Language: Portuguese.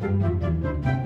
Música